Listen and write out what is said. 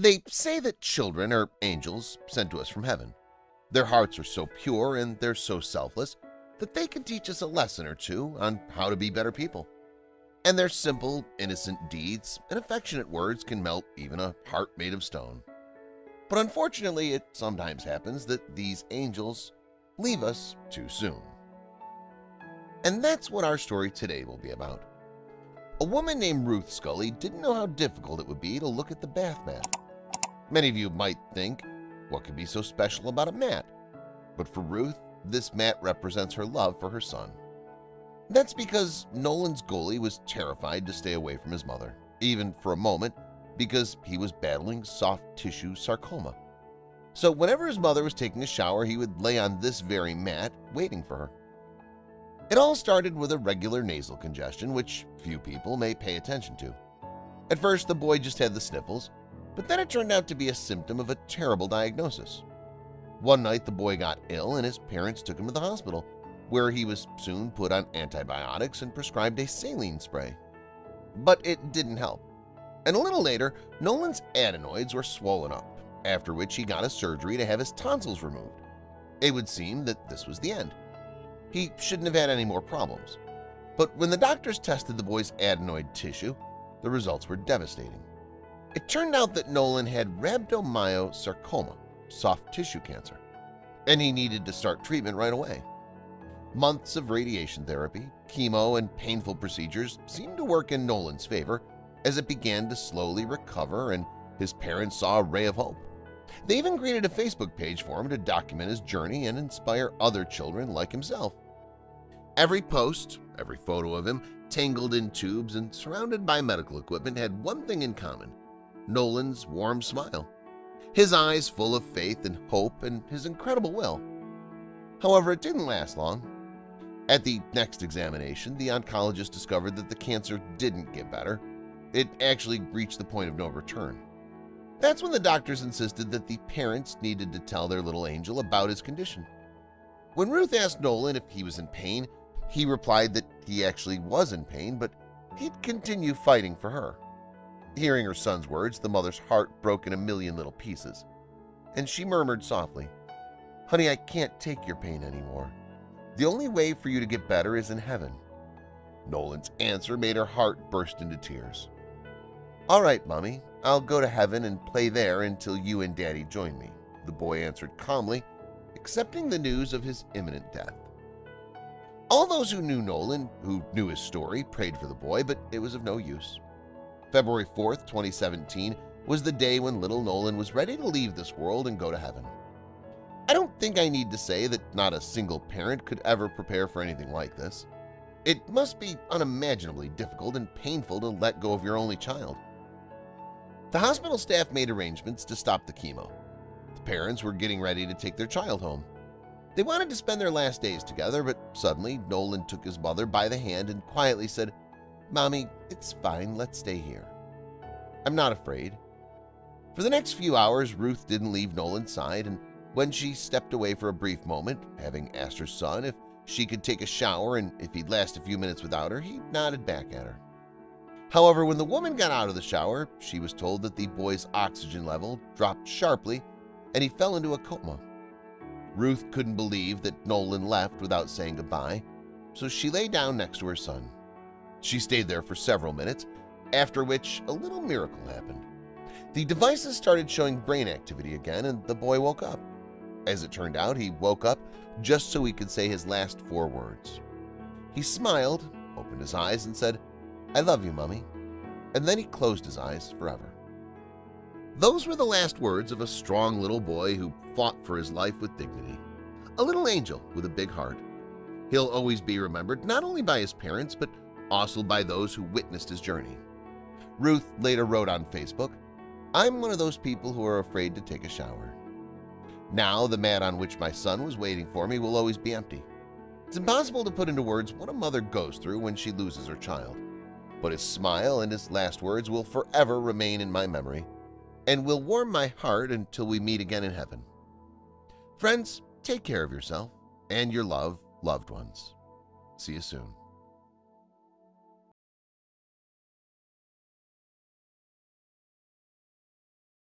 They say that children are angels sent to us from heaven. Their hearts are so pure and they're so selfless that they can teach us a lesson or two on how to be better people. And their simple, innocent deeds and affectionate words can melt even a heart made of stone. But unfortunately, it sometimes happens that these angels leave us too soon. And that's what our story today will be about. A woman named Ruth Scully didn't know how difficult it would be to look at the bath mat. Many of you might think, what could be so special about a mat? But for Ruth, this mat represents her love for her son. That's because Nolan Scully was terrified to stay away from his mother, even for a moment, because he was battling soft tissue sarcoma. So whenever his mother was taking a shower, he would lay on this very mat waiting for her. It all started with a regular nasal congestion, which few people may pay attention to. At first, the boy just had the sniffles, but then it turned out to be a symptom of a terrible diagnosis. One night, the boy got ill and his parents took him to the hospital, where he was soon put on antibiotics and prescribed a saline spray. But it didn't help. And a little later, Nolan's adenoids were swollen up, after which he got a surgery to have his tonsils removed. It would seem that this was the end. He shouldn't have had any more problems. But when the doctors tested the boy's adenoid tissue, the results were devastating. It turned out that Nolan had rhabdomyosarcoma, soft tissue cancer, and he needed to start treatment right away. Months of radiation therapy, chemo, and painful procedures seemed to work in Nolan's favor as it began to slowly recover and his parents saw a ray of hope. They even created a Facebook page for him to document his journey and inspire other children like himself. Every post, every photo of him, tangled in tubes and surrounded by medical equipment had one thing in common – Nolan's warm smile, his eyes full of faith and hope and his incredible will. However, it didn't last long. At the next examination, the oncologist discovered that the cancer didn't get better. It actually reached the point of no return. That's when the doctors insisted that the parents needed to tell their little angel about his condition. When Ruth asked Nolan if he was in pain, he replied that he actually was in pain, but he'd continue fighting for her. Hearing her son's words, the mother's heart broke in a million little pieces, and she murmured softly, Honey, I can't take your pain anymore. The only way for you to get better is in heaven. Nolan's answer made her heart burst into tears. All right, Mommy, I'll go to heaven and play there until you and Daddy join me, the boy answered calmly, accepting the news of his imminent death. All those who knew Nolan, who knew his story, prayed for the boy, but it was of no use. February 4, 2017 was the day when little Nolan was ready to leave this world and go to heaven. I don't think I need to say that not a single parent could ever prepare for anything like this. It must be unimaginably difficult and painful to let go of your only child. The hospital staff made arrangements to stop the chemo. The parents were getting ready to take their child home. They wanted to spend their last days together, but suddenly Nolan took his mother by the hand and quietly said, Mommy, it's fine, let's stay here. I'm not afraid. For the next few hours, Ruth didn't leave Nolan's side, and when she stepped away for a brief moment, having asked her son if she could take a shower and if he'd last a few minutes without her, he nodded back at her. However, when the woman got out of the shower, she was told that the boy's oxygen level dropped sharply and he fell into a coma. Ruth couldn't believe that Nolan left without saying goodbye, so she lay down next to her son. She stayed there for several minutes, after which a little miracle happened. The devices started showing brain activity again and the boy woke up. As it turned out, he woke up just so he could say his last four words. He smiled, opened his eyes, and said, I love you, Mummy. And then he closed his eyes forever. Those were the last words of a strong little boy who fought for his life with dignity. A little angel with a big heart. He'll always be remembered not only by his parents, but also by those who witnessed his journey. Ruth later wrote on Facebook, I'm one of those people who are afraid to take a shower. Now the mat on which my son was waiting for me will always be empty. It's impossible to put into words what a mother goes through when she loses her child but his smile and his last words will forever remain in my memory and will warm my heart until we meet again in heaven. Friends, take care of yourself and your love, loved ones. See you soon.